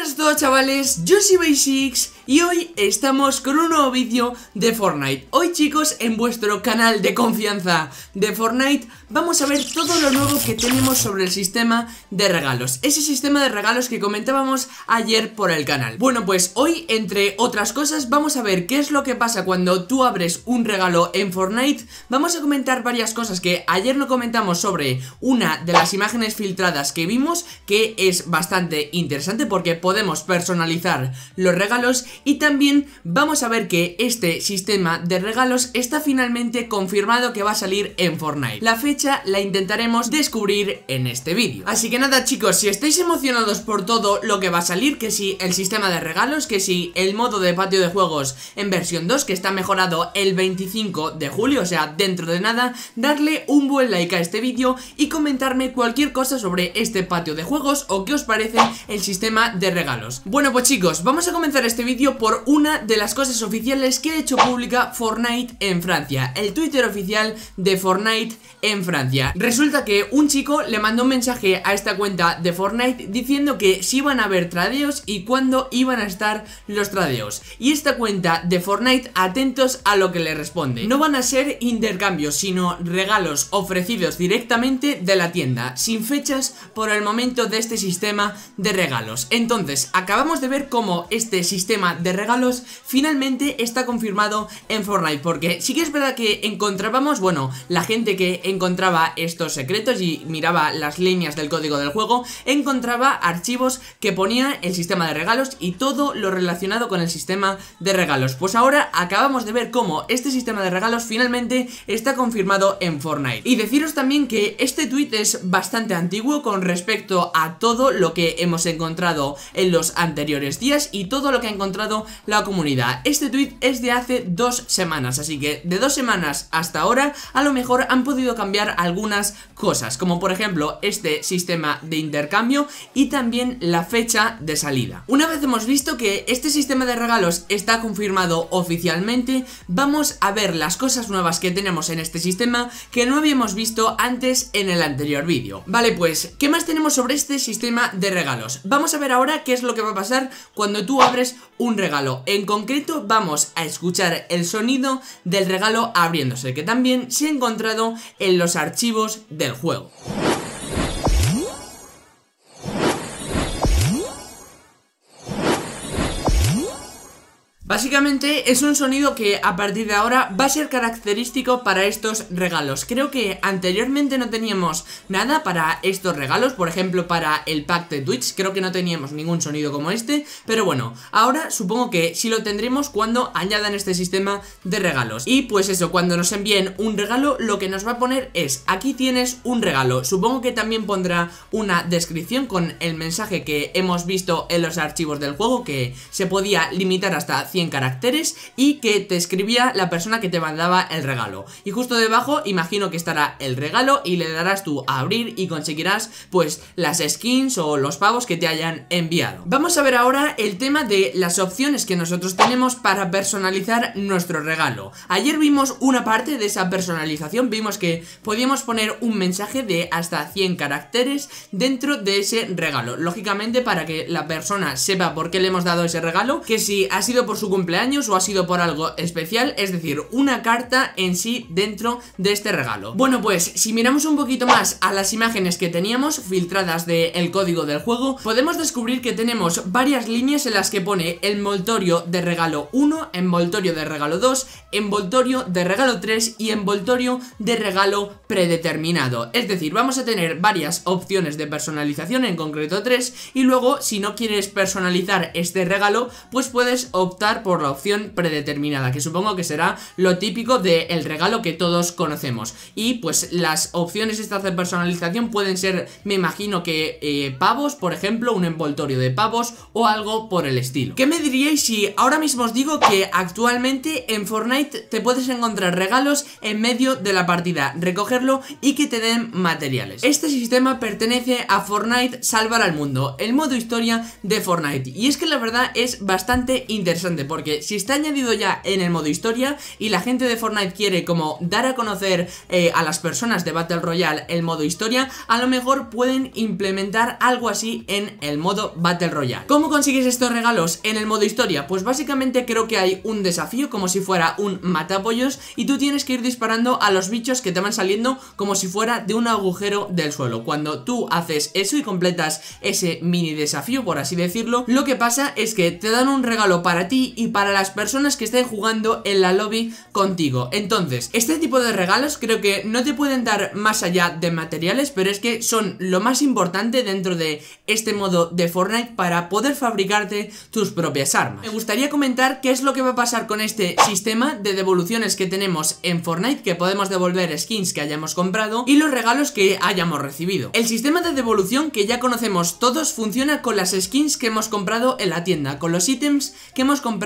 buenas a todos chavales, yo soy Basics y hoy estamos con un nuevo vídeo de Fortnite. Hoy chicos, en vuestro canal de confianza de Fortnite Vamos a ver todo lo nuevo que tenemos sobre el sistema de regalos. Ese sistema de regalos que comentábamos ayer por el canal. Bueno pues hoy, entre otras cosas, vamos a ver qué es lo que pasa cuando tú abres un regalo en Fortnite. Vamos a comentar varias cosas que ayer no comentamos sobre una de las imágenes filtradas que vimos Que es bastante interesante porque podemos personalizar los regalos y también vamos a ver que este sistema de regalos está finalmente confirmado que va a salir en Fortnite. La fecha la intentaremos descubrir en este vídeo. Así que nada chicos, si estáis emocionados por todo lo que va a salir, que si el sistema de regalos, que si el modo de patio de juegos en versión 2 que está mejorado el 25 de julio, o sea dentro de nada, darle un buen like a este vídeo y comentarme cualquier cosa sobre este patio de juegos o qué os parece el sistema de regalos. Bueno pues chicos, vamos a comenzar este vídeo por una de las cosas oficiales que ha hecho pública Fortnite en Francia, el Twitter oficial de Fortnite en Francia. Resulta que un chico le mandó un mensaje a esta cuenta de Fortnite diciendo que si iban a haber tradeos y cuándo iban a estar los tradeos. Y esta cuenta de Fortnite, atentos a lo que le responde. No van a ser intercambios, sino regalos ofrecidos directamente de la tienda, sin fechas por el momento de este sistema de regalos. Entonces, acabamos de ver cómo este sistema de regalos finalmente está confirmado en Fortnite, porque sí que es verdad que encontrábamos, bueno, la gente que encontraba estos secretos y miraba las líneas del código del juego, encontraba archivos que ponía el sistema de regalos y todo lo relacionado con el sistema de regalos. Pues ahora acabamos de ver cómo este sistema de regalos finalmente está confirmado en Fortnite. Y deciros también que este tweet es bastante antiguo con respecto a todo lo que hemos encontrado en los anteriores días y todo lo que ha encontrado la comunidad. Este tweet es de hace dos semanas, así que de dos semanas hasta ahora a lo mejor han podido cambiar algunas cosas, como por ejemplo este sistema de intercambio y también la fecha de salida. Una vez hemos visto que este sistema de regalos está confirmado oficialmente, vamos a ver las cosas nuevas que tenemos en este sistema que no habíamos visto antes en el anterior vídeo. Vale, pues, ¿qué más tenemos sobre este sistema de regalos? Vamos a ver ahora qué es lo que va a pasar cuando tú abres un regalo. En concreto, vamos a escuchar el sonido del regalo abriéndose, que también se ha encontrado en los archivos del juego. Básicamente es un sonido que a partir de ahora va a ser característico para estos regalos. Creo que anteriormente no teníamos nada para estos regalos Por ejemplo para el pack de Twitch. Creo que no teníamos ningún sonido como este Pero bueno, ahora supongo que sí lo tendremos cuando añadan este sistema de regalos. Y pues eso, cuando nos envíen un regalo Lo que nos va a poner es Aquí tienes un regalo. Supongo que también pondrá una descripción con el mensaje que hemos visto en los archivos del juego Que se podía limitar hasta 100 caracteres y que te escribía la persona que te mandaba el regalo. Y justo debajo imagino que estará el regalo y le darás tú a abrir y conseguirás pues las skins o los pavos que te hayan enviado. Vamos a ver ahora el tema de las opciones que nosotros tenemos para personalizar nuestro regalo. Ayer vimos una parte de esa personalización, vimos que podíamos poner un mensaje de hasta 100 caracteres dentro de ese regalo. Lógicamente para que la persona sepa por qué le hemos dado ese regalo, que si ha sido por su cumpleaños o ha sido por algo especial, es decir, una carta en sí dentro de este regalo. Bueno, pues si miramos un poquito más a las imágenes que teníamos filtradas del código del juego, podemos descubrir que tenemos varias líneas en las que pone envoltorio de regalo 1, envoltorio de regalo 2, envoltorio de regalo 3 y envoltorio de regalo predeterminado. Es decir, vamos a tener varias opciones de personalización, en concreto 3, y luego si no quieres personalizar este regalo, pues puedes optar por la opción predeterminada, que supongo que será lo típico del regalo que todos conocemos. Y pues las opciones estas de personalización pueden ser, me imagino que eh, pavos, por ejemplo, un envoltorio de pavos o algo por el estilo. ¿Qué me diríais si ahora mismo os digo que actualmente en Fortnite te puedes encontrar regalos en medio de la partida, recogerlo y que te den materiales? Este sistema pertenece a Fortnite Salvar al Mundo, el modo historia de Fortnite. Y es que la verdad es bastante interesante porque si está añadido ya en el modo historia y la gente de Fortnite quiere como dar a conocer eh, a las personas de Battle Royale el modo historia, a lo mejor pueden implementar algo así en el modo Battle Royale. ¿Cómo consigues estos regalos en el modo historia? Pues básicamente creo que hay un desafío como si fuera un matapollos y tú tienes que ir disparando a los bichos que te van saliendo como si fuera de un agujero del suelo. Cuando tú haces eso y completas ese mini desafío, por así decirlo, lo que pasa es que te dan un regalo para ti y para las personas que estén jugando en la lobby contigo. Entonces, este tipo de regalos creo que no te pueden dar más allá de materiales, pero es que son lo más importante dentro de este modo de Fortnite para poder fabricarte tus propias armas. Me gustaría comentar qué es lo que va a pasar con este sistema de devoluciones que tenemos en Fortnite, que podemos devolver skins que hayamos comprado y los regalos que hayamos recibido. El sistema de devolución que ya conocemos todos funciona con las skins que hemos comprado en la tienda, con los ítems que hemos comprado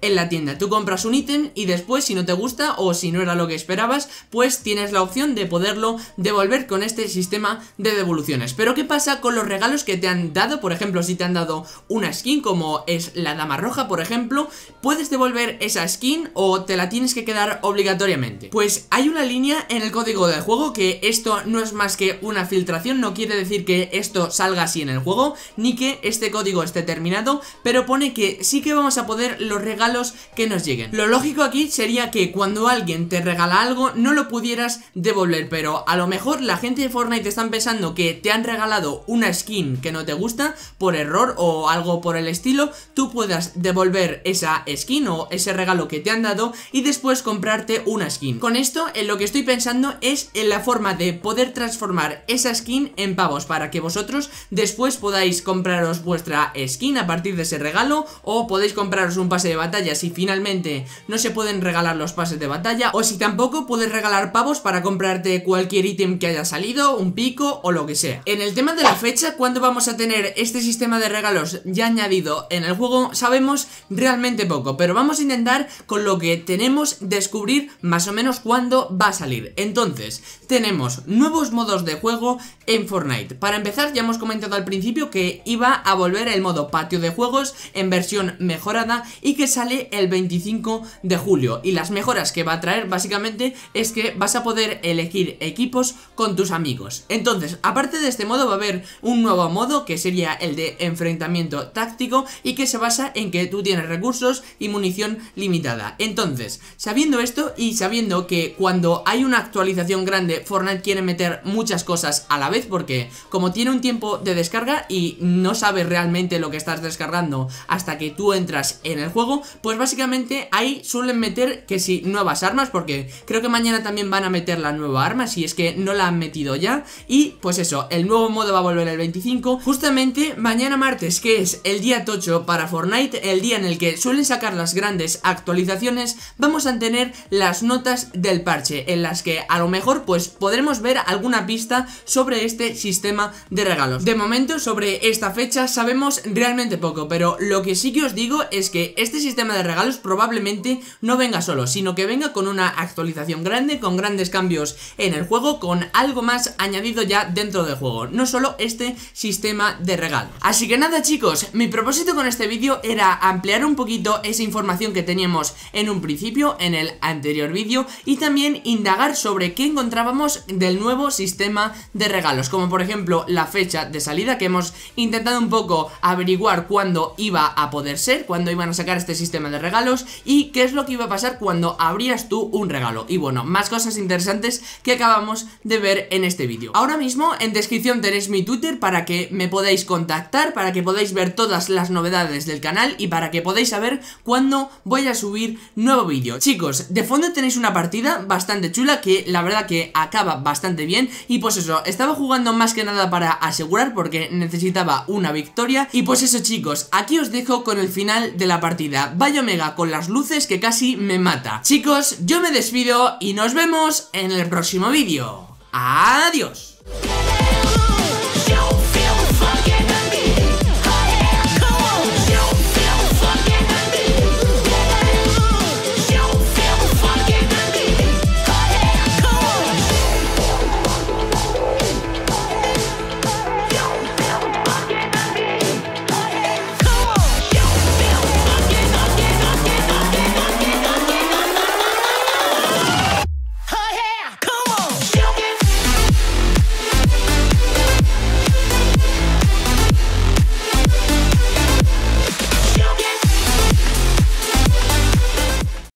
en la tienda. Tú compras un ítem y después si no te gusta o si no era lo que esperabas, pues tienes la opción de poderlo devolver con este sistema de devoluciones. Pero ¿qué pasa con los regalos que te han dado? Por ejemplo, si te han dado una skin como es la dama roja, por ejemplo, ¿puedes devolver esa skin o te la tienes que quedar obligatoriamente? Pues hay una línea en el código del juego que esto no es más que una filtración, no quiere decir que esto salga así en el juego, ni que este código esté terminado, pero pone que sí que vamos a poder los regalos que nos lleguen. Lo lógico aquí sería que cuando alguien te regala algo no lo pudieras devolver, pero a lo mejor la gente de Fortnite están pensando que te han regalado una skin que no te gusta por error o algo por el estilo, tú puedas devolver esa skin o ese regalo que te han dado y después comprarte una skin. Con esto en lo que estoy pensando es en la forma de poder transformar esa skin en pavos para que vosotros después podáis compraros vuestra skin a partir de ese regalo o podéis compraros un pase de batalla si finalmente no se pueden regalar los pases de batalla o si tampoco puedes regalar pavos para comprarte cualquier ítem que haya salido, un pico o lo que sea. En el tema de la fecha, cuando vamos a tener este sistema de regalos ya añadido en el juego, sabemos realmente poco, pero vamos a intentar con lo que tenemos descubrir más o menos cuándo va a salir. Entonces, tenemos nuevos modos de juego en Fortnite. Para empezar, ya hemos comentado al principio que iba a volver el modo patio de juegos en versión mejorada y que sale el 25 de julio. Y las mejoras que va a traer básicamente es que vas a poder elegir equipos con tus amigos. Entonces, aparte de este modo va a haber un nuevo modo que sería el de enfrentamiento táctico y que se basa en que tú tienes recursos y munición limitada. Entonces, sabiendo esto y sabiendo que cuando hay una actualización grande Fortnite quiere meter muchas cosas a la vez porque como tiene un tiempo de descarga y no sabes realmente lo que estás descargando hasta que tú entras en el juego, pues básicamente ahí suelen meter que si nuevas armas porque creo que mañana también van a meter la nueva arma si es que no la han metido ya y pues eso, el nuevo modo va a volver el 25 justamente mañana martes que es el día tocho para Fortnite, el día en el que suelen sacar las grandes actualizaciones vamos a tener las notas del parche en las que a lo mejor pues podremos ver alguna pista sobre este sistema de regalos. De momento sobre esta fecha sabemos realmente poco, pero lo que sí que os digo es que este sistema de regalos probablemente no venga solo, sino que venga con una actualización grande, con grandes cambios en el juego, con algo más añadido ya dentro del juego, no solo este sistema de regalos. Así que nada chicos, mi propósito con este vídeo era ampliar un poquito esa información que teníamos en un principio, en el anterior vídeo, y también indagar sobre qué encontrábamos del nuevo sistema de regalos, como por ejemplo la fecha de salida que hemos intentado un poco averiguar cuándo iba a poder ser, cuándo iban a este sistema de regalos y qué es lo que iba a pasar cuando abrías tú un regalo. Y bueno, más cosas interesantes que acabamos de ver en este vídeo. Ahora mismo en descripción tenéis mi Twitter para que me podáis contactar, para que podáis ver todas las novedades del canal y para que podáis saber cuándo voy a subir nuevo vídeo. Chicos, de fondo tenéis una partida bastante chula que la verdad que acaba bastante bien y pues eso, estaba jugando más que nada para asegurar porque necesitaba una victoria y pues eso chicos, aquí os dejo con el final de la partida, vaya Omega con las luces que casi me mata. Chicos, yo me despido y nos vemos en el próximo vídeo. Adiós.